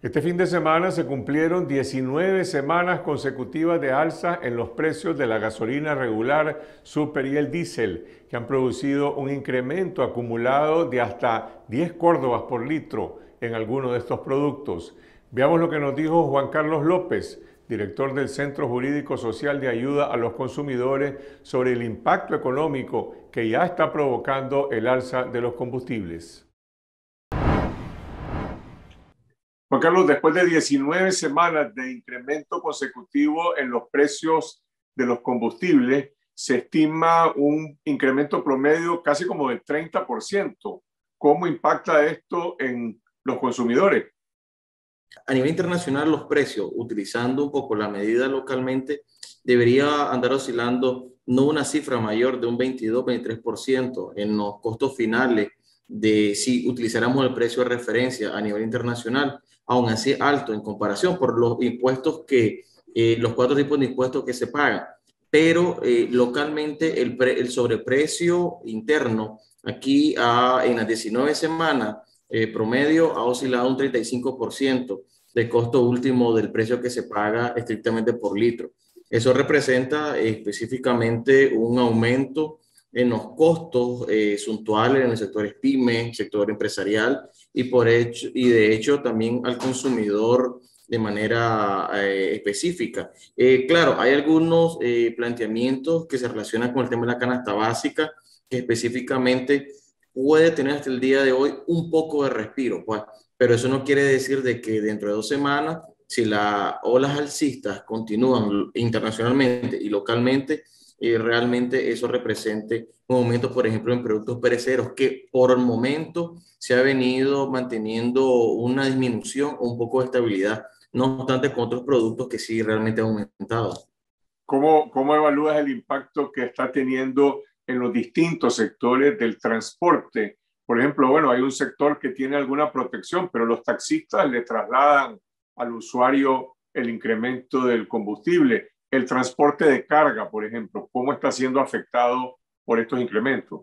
Este fin de semana se cumplieron 19 semanas consecutivas de alza en los precios de la gasolina regular, super y el diésel, que han producido un incremento acumulado de hasta 10 córdobas por litro en algunos de estos productos. Veamos lo que nos dijo Juan Carlos López, director del Centro Jurídico Social de Ayuda a los Consumidores, sobre el impacto económico que ya está provocando el alza de los combustibles. Juan Carlos, después de 19 semanas de incremento consecutivo en los precios de los combustibles, se estima un incremento promedio casi como del 30%. ¿Cómo impacta esto en los consumidores? A nivel internacional, los precios, utilizando un poco la medida localmente, debería andar oscilando no una cifra mayor de un 22-23% en los costos finales de si utilizáramos el precio de referencia a nivel internacional aún así alto en comparación por los impuestos que, eh, los cuatro tipos de impuestos que se pagan. Pero eh, localmente el, el, sobreprecio interno aquí en las 19 semanas eh, promedio ha oscilado un 35% de costo último del precio que se paga estrictamente por litro. Eso representa específicamente un aumento en los costos eh, suntuales en el sector pyme, sector empresarial y, por hecho, y de hecho también al consumidor de manera eh, específica. Eh, claro, hay algunos eh, planteamientos que se relacionan con el tema de la canasta básica, que específicamente puede tener hasta el día de hoy un poco de respiro, pues, pero eso no quiere decir de que dentro de dos semanas, si las olas alcistas continúan internacionalmente y localmente, y realmente eso represente un aumento, por ejemplo, en productos pereceros, que por el momento se ha venido manteniendo una disminución o un poco de estabilidad, no obstante con otros productos que sí realmente han aumentado. ¿Cómo, cómo evalúas el impacto que está teniendo en los distintos sectores del transporte? Por ejemplo, bueno, hay un sector que tiene alguna protección, pero los taxistas le trasladan al usuario el incremento del combustible el transporte de carga, por ejemplo, ¿cómo está siendo afectado por estos incrementos?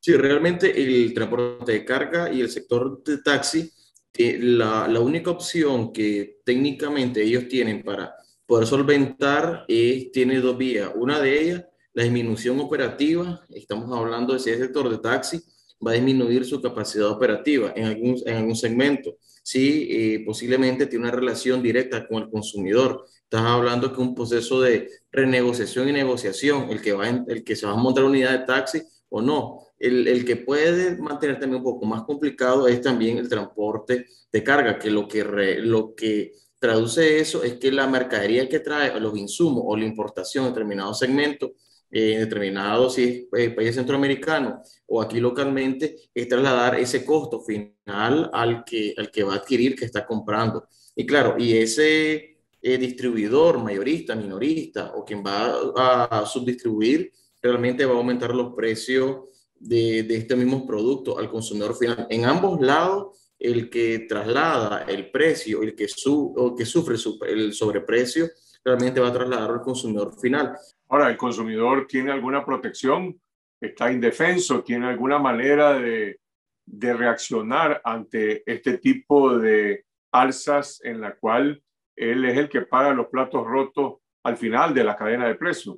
Sí, realmente el transporte de carga y el sector de taxi, eh, la, la, única opción que técnicamente ellos tienen para poder solventar es, tiene dos vías. Una de ellas, la disminución operativa, estamos hablando de si el sector de taxi va a disminuir su capacidad operativa en algún, en algún segmento. Sí, eh, posiblemente tiene una relación directa con el consumidor Estás hablando que un proceso de renegociación y negociación, el que, va el que se va a montar unidad de taxi o no. El, el, que puede mantener también un poco más complicado es también el transporte de carga, que lo que, lo que traduce eso es que la mercadería que trae, los insumos o la importación en determinados segmentos, eh, en determinados eh, país centroamericano o aquí localmente, es trasladar ese costo final al que, al que va a adquirir, que está comprando. Y claro, y ese eh, distribuidor, mayorista, minorista o quien va a, subdistribuir, realmente va a aumentar los precios de, de este mismo producto al consumidor final. En ambos lados, el que traslada el precio, el que, su, o que sufre el sobreprecio, realmente va a trasladar al consumidor final. Ahora, ¿el consumidor tiene alguna protección? ¿Está indefenso? ¿Tiene alguna manera de, de reaccionar ante este tipo de alzas en la cual él es el que paga los platos rotos al final de la cadena de precios.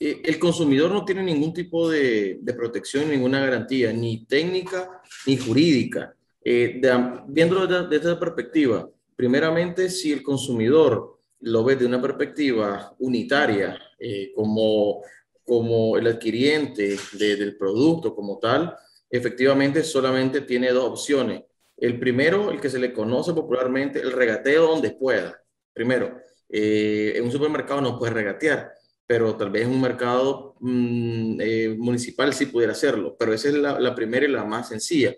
Eh, el consumidor no tiene ningún tipo de, de protección, ninguna garantía, ni técnica ni jurídica. Eh, viéndolo desde, esta perspectiva, primeramente, si el consumidor lo ve de una perspectiva unitaria, eh, como, como el adquiriente del producto como tal, efectivamente solamente tiene dos opciones el primero, el que se le conoce popularmente, el regateo donde pueda. Primero, eh, en un supermercado no puede regatear, pero tal vez en un mercado mm, eh, municipal sí pudiera hacerlo, pero esa es la, primera y la más sencilla.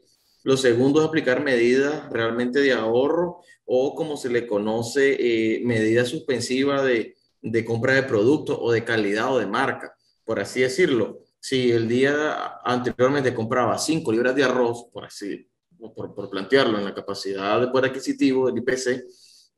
Lo segundo es aplicar medidas realmente de ahorro o como se le conoce, eh, medidas suspensivas de, de compra de productos o de calidad o de marca, por así decirlo. Si el día anteriormente compraba 5 libras de arroz, por así por, por, plantearlo, en la capacidad de poder adquisitivo del IPC,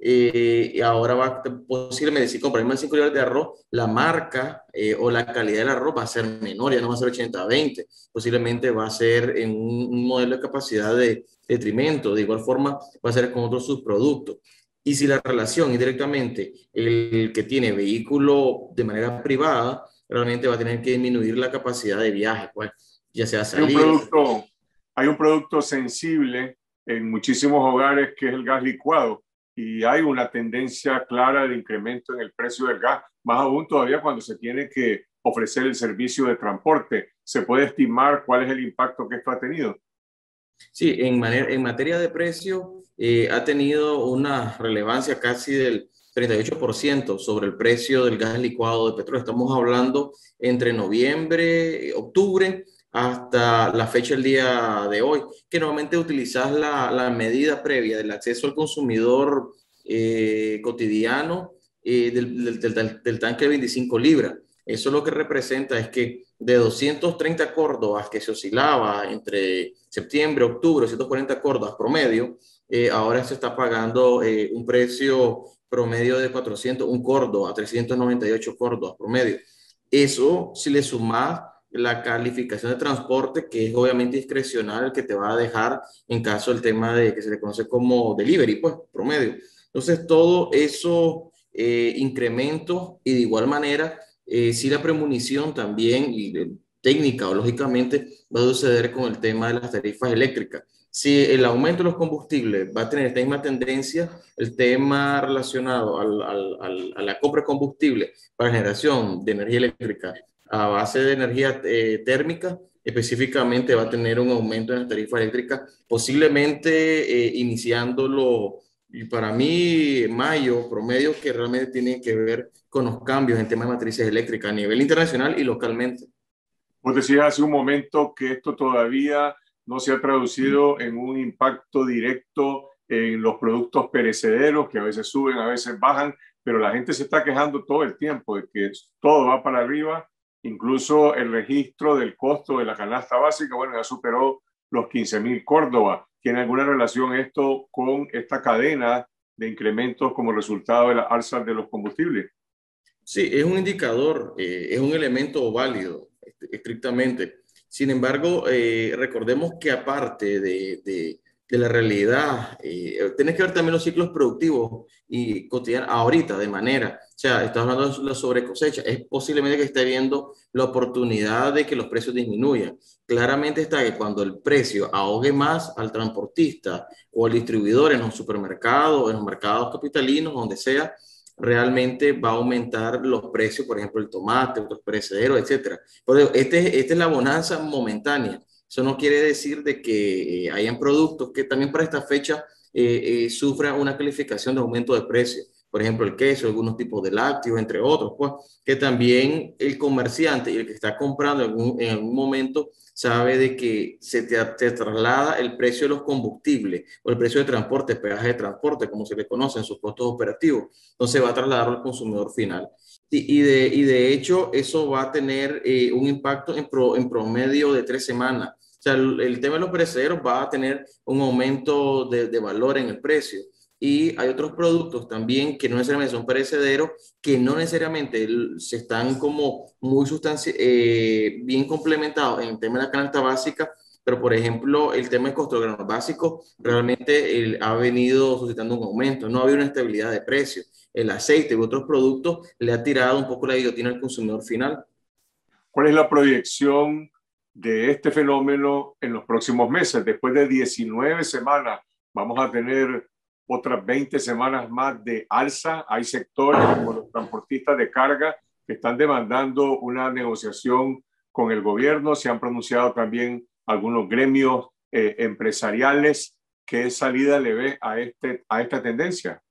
eh, y ahora va posiblemente si compramos más 5 libras de arroz, la marca eh, o la calidad del arroz va a ser menor, ya no va a ser 80-20, posiblemente va a ser en un, modelo de capacidad de detrimento, de igual forma va a ser con otros subproductos. Y si la relación indirectamente, el que tiene vehículo de manera privada, realmente va a tener que disminuir la capacidad de viaje, pues, ya sea salir. Hay un producto, hay un producto sensible en muchísimos hogares que es el gas licuado y hay una tendencia clara de incremento en el precio del gas, más aún todavía cuando se tiene que ofrecer el servicio de transporte. ¿Se puede estimar cuál es el impacto que esto ha tenido? Sí, en, manera, en materia de precio eh, ha tenido una relevancia casi del 38% sobre el precio del gas licuado de petróleo. Estamos hablando entre noviembre, octubre hasta la fecha del día de hoy, que normalmente utilizas la, la medida previa del acceso al consumidor eh, cotidiano eh, del, del, del, tanque de 25 libras. Eso lo que representa es que de 230 córdobas que se oscilaba entre septiembre, octubre, 240 córdobas promedio, eh, ahora se está pagando un precio promedio de 400, un córdoba, 398 córdobas promedio. Eso, si le sumas la calificación de transporte, que es obviamente discrecional, que te va a dejar en caso del tema de que se le conoce como delivery, pues, promedio. Entonces, todo eso eh, incremento y de igual manera, eh, si la premonición también técnica o lógicamente va a suceder con el tema de las tarifas eléctricas. Si el aumento de los combustibles va a tener esta misma tendencia, el tema relacionado al, a la compra de combustible para generación de energía eléctrica a base de energía eh, térmica, específicamente va a tener un aumento en la tarifa eléctrica, posiblemente eh, iniciándolo, y para mí, mayo, promedio, que realmente tiene que ver con los cambios en temas de matrices eléctricas a nivel internacional y localmente. Vos decías hace un momento que esto todavía no se ha traducido en un impacto directo en los productos perecederos, que a veces suben, a veces bajan, pero la gente se está quejando todo el tiempo de que todo va para arriba Incluso el registro del costo de la canasta básica, bueno, ya superó los 15 mil Córdoba. ¿Tiene alguna relación esto con esta cadena de incrementos como resultado de la alza de los combustibles? Sí, es un indicador, eh, es un elemento válido, estrictamente. Sin embargo, eh, recordemos que aparte de, de la realidad. Eh, tienes que ver también los ciclos productivos y cotidianos ahorita, de manera, o sea, estás hablando de la sobrecosecha, es posiblemente que esté viendo la oportunidad de que los precios disminuyan. Claramente está que cuando el precio ahogue más al transportista o al distribuidor en los supermercados, en los mercados capitalinos, donde sea, realmente va a aumentar los precios, por ejemplo, el tomate, otros perecederos, etcétera. Este, esta es la bonanza momentánea eso no quiere decir de que eh, hayan productos que también para esta fecha eh, eh, sufran una calificación de aumento de precio. Por ejemplo, el queso, algunos tipos de lácteos, entre otros, pues, que también el comerciante y el que está comprando en algún, en algún momento sabe de que se te, te, traslada el precio de los combustibles o el precio de transporte, peaje de transporte, como se le conoce en sus costos operativos. Entonces va a trasladarlo al consumidor final. Y, y, de, y de hecho, eso va a tener eh, un impacto en, pro, en promedio de tres semanas sea, el, tema de los perecederos va a tener un aumento de, de, valor en el precio. Y hay otros productos también que no necesariamente son perecederos, que no necesariamente se están como muy sustanci eh, bien complementados en el tema de la canasta básica, pero por ejemplo el tema de costo de granos básicos realmente ha venido suscitando un aumento, no ha habido una estabilidad de precio. El aceite u otros productos le ha tirado un poco la guillotina al consumidor final. ¿Cuál es la proyección de este fenómeno en los próximos meses. Después de 19 semanas, vamos a tener otras 20 semanas más de alza. Hay sectores como los transportistas de carga que están demandando una negociación con el gobierno. Se han pronunciado también algunos gremios eh, empresariales. ¿Qué salida le ve a, este, a esta tendencia?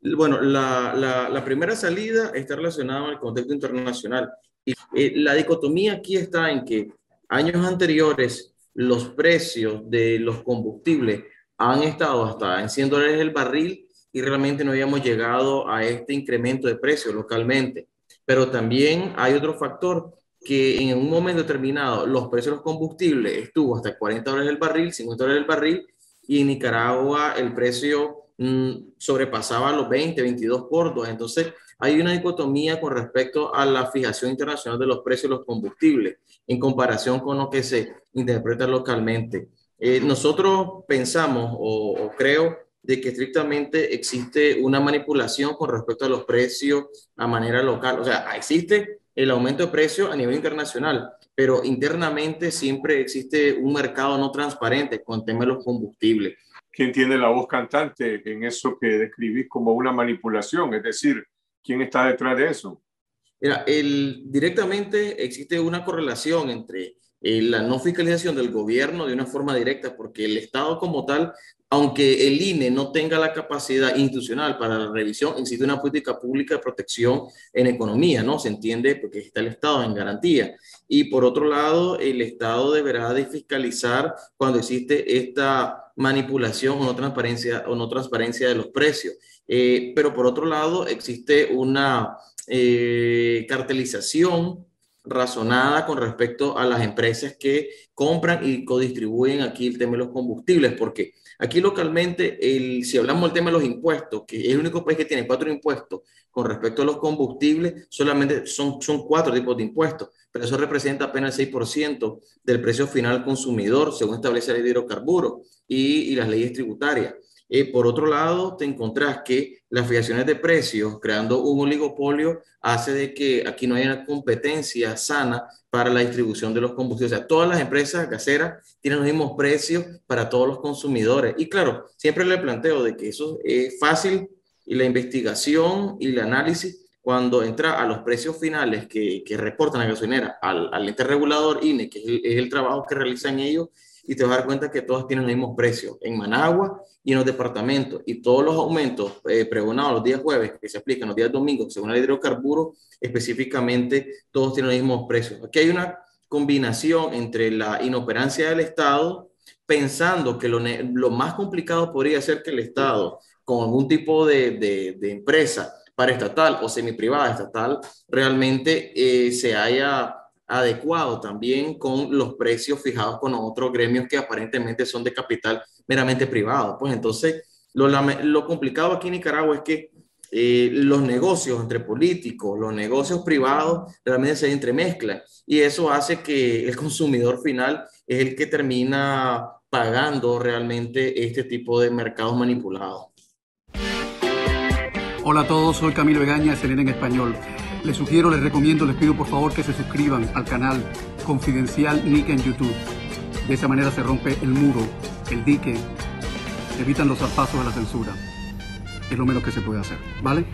Bueno, la, la, la primera salida está relacionada con el contexto internacional. Y eh, la dicotomía aquí está en que años anteriores los precios de los combustibles han estado hasta en 100 dólares el barril y realmente no habíamos llegado a este incremento de precios localmente. Pero también hay otro factor que en un momento determinado los precios de los combustibles estuvo hasta 40 dólares el barril, 50 dólares el barril y en Nicaragua el precio mm, sobrepasaba los 20, 22 por Entonces, hay una dicotomía con respecto a la fijación internacional de los precios de los combustibles en comparación con lo que se interpreta localmente. Eh, nosotros pensamos o, creo de que estrictamente existe una manipulación con respecto a los precios a manera local. O sea, existe el aumento de precios a nivel internacional, pero internamente siempre existe un mercado no transparente con el tema de los combustibles. ¿Quién tiene la voz cantante en eso que describís como una manipulación? Es decir, ¿quién está detrás de eso? Mira, el, directamente existe una correlación entre eh, la no fiscalización del gobierno de una forma directa, porque el Estado como tal, aunque el INE no tenga la capacidad institucional para la revisión, existe una política pública de protección en economía, ¿no? Se entiende porque está el Estado en garantía. Y por otro lado, el Estado deberá de fiscalizar cuando existe esta manipulación o no transparencia, o no transparencia de los precios. Eh, pero por otro lado, existe una eh, cartelización razonada con respecto a las empresas que compran y codistribuyen aquí el tema de los combustibles, porque aquí localmente, el, si hablamos del tema de los impuestos, que es el único país que tiene cuatro impuestos con respecto a los combustibles, solamente son, son cuatro tipos de impuestos, pero eso representa apenas el 6% del precio final al consumidor, según establece la ley de hidrocarburos y, y las leyes tributarias. Eh, por otro lado, te encontrás que las fijaciones de precios, creando un oligopolio, hace de que aquí no haya una competencia sana para la distribución de los combustibles. O sea, todas las empresas gaseras tienen los mismos precios para todos los consumidores. Y claro, siempre le planteo de que eso es fácil y la investigación y el análisis cuando entra a los precios finales que, que reportan la gasolinera al, al ente regulador INE, que es el, es el trabajo que realizan ellos, y te vas a dar cuenta que todas tienen los mismos precios en Managua y en los departamentos. Y todos los aumentos eh, pregonados los días jueves, que se aplican los días domingos, según el hidrocarburo, específicamente todos tienen los mismos precios. Aquí hay una combinación entre la inoperancia del Estado, pensando que lo, lo más complicado podría ser que el Estado, con algún tipo de, de, de empresa paraestatal o semiprivada estatal, realmente eh, se haya adecuado también con los precios fijados con otros gremios que aparentemente son de capital meramente privado. Pues entonces, lo, lo complicado aquí en Nicaragua es que eh, los negocios entre políticos, los negocios privados, realmente se entremezclan y eso hace que el consumidor final es el que termina pagando realmente este tipo de mercados manipulados. Hola a todos, soy Camilo Egaña, CNN en Español. Les sugiero, les recomiendo, les pido por favor que se suscriban al canal Confidencial Nick en YouTube. De esa manera se rompe el muro, el dique, evitan los zarpazos de la censura. Es lo menos que se puede hacer, ¿vale?